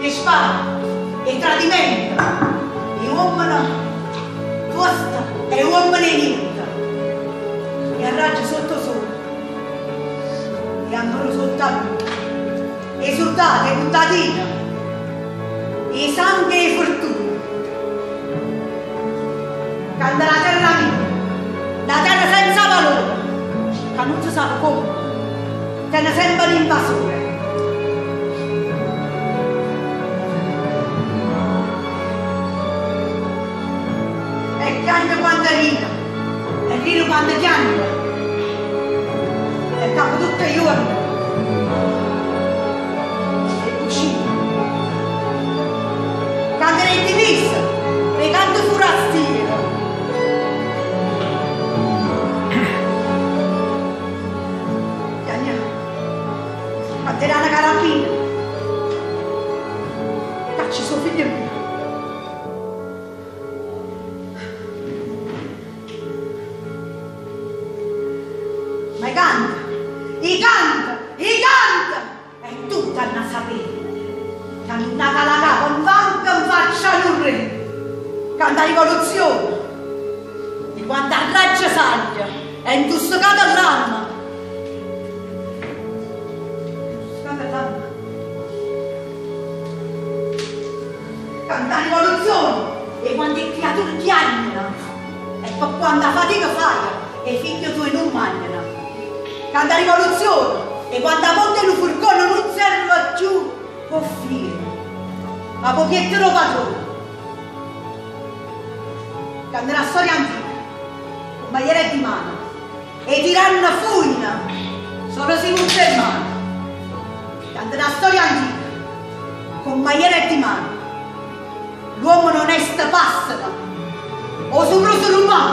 e spara e tradimento. E uomini costa e uomini niente e arraggia sotto sole e andano soltanto. Esultate, buttatina e sangue e fortuna. Canta la terra mia la terra senza valore. Che non si sa come te ne sembra l'invasore. E piange quando ride, e ride quando piange, e capo tutte i giorni. E cucina. Quando è divisa, e. Pianiamo. Quando era una carabina, cacci suo figlio mio. Ma i canta, i canta, i canta! E tutti hanno sapere. Cantata la capa, un vanca in faccia un re. Canta rivoluzione. E quando arraggia saglia, è intussocata all'anima. Intussocata all'anima. Canta rivoluzione. E quando le creature piangono, e quando la fatica fai, e i figli tuoi non mangiano. Canta rivoluzione. E quando a volte lo furgone non serve più, offrire. Ma pochietto lo padrone. Canta una storia antica, un magliere di mano. E i tiranni fuina, sono si musulmani. Canta una storia antica, con magliere di mano. L'uomo non è sta o sopra l'umano.